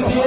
দিয়ে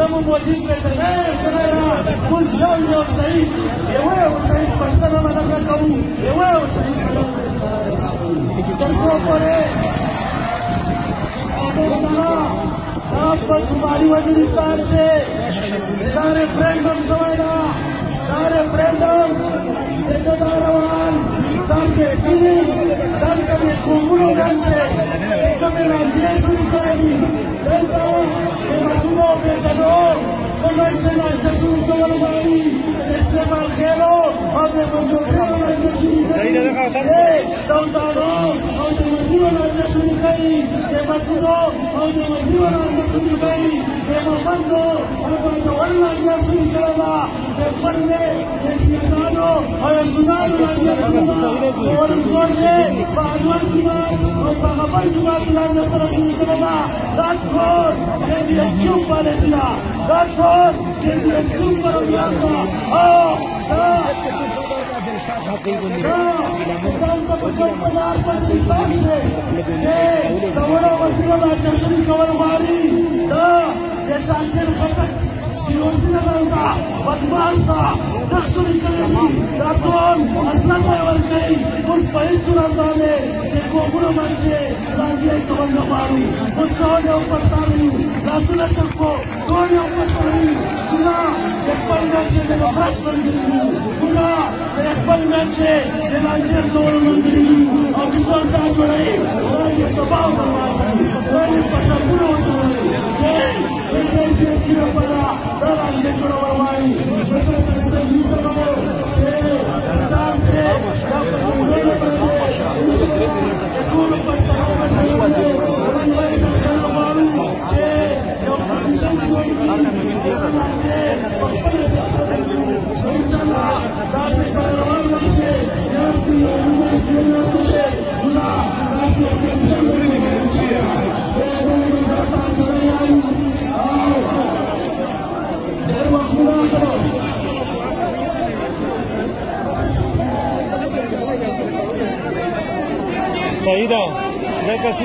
मसूद करेगा नमो मोजीब में करेगा कुल यो यो सही ये वो सही पश्चिम में लगा करूँ ये वो सही दर्शकों को साहब शुमारी वजीरिस्तान से का रेफरेंडम समझना का रेफरेंडम देशदारवान टीम दांगे में कुंगुलो से कमे राज्य शुरू करेगी देखो Metano, onlancena ez desun dogan bai, ez deman gero, hande montxo gero nahi desun ikai, e, daudaro, hande montxo nahi desun Darkhorse can you exclude Palestina. Darkhorse can you exclude Palestina. Oh, yeah. ಸವರ ವರ್ಷಗಳ ಚಸರಿ ಕಿರೋಸಿನ ಬರೋದ ಬದ್ಮಾಸ್ತ ದರ್ಶನ ಕೈ ರಾತೋನ್ ಅಸ್ಲಾಂ ಅವರ ಕೈ ಒಂದು ಬಯಸುತ್ತಾನೆ ಒಬ್ಬರು ಮನುಷ್ಯ ರಾಜ್ಯ ತಗೊಂಡ ಮಾರು ಮುಸ್ತಾವ ಒಪ್ಪತ್ತಾರು ರಾಸುಲ ತಪ್ಪು ಕೋಣೆ ಒಪ್ಪತ್ತಾರು ಪುನಃ ಎಪ್ಪಲ್ ಮ್ಯಾಚ್ ವಾಪಸ್ ಬಂದಿರು ಪುನಃ ಎಪ್ಪಲ್ ಮ್ಯಾಚ್ ರಾಜ್ಯ ತಗೊಂಡು ಬಂದಿರು ಪಾಕಿಸ್ತಾನ ಜೋಡಿ ಅವರಿಗೆ ಪ್ರಭಾವ ಬರಬಾರದು ಪೂರ್ಣ ಜೈ ಜೈ ಜೈ ಚಿರಪರ さらに出ちょらわい Saída, ya casi.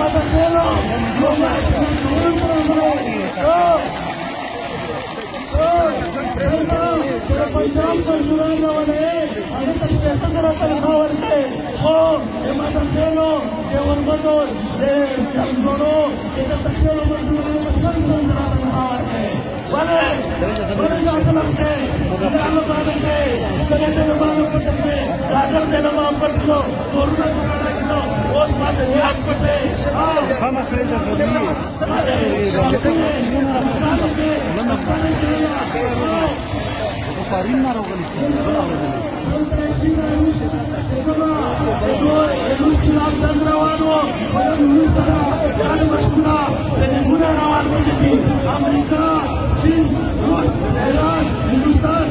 pasajeros, los más Punjab सरकारने कोरोना कोरोना किलो ओस मात हे Fama presa su di పదిన్నర ఒక చంద్రబాబు అమెరికా చీన్ రూస్ ఇరాన్ హిందుస్థాన్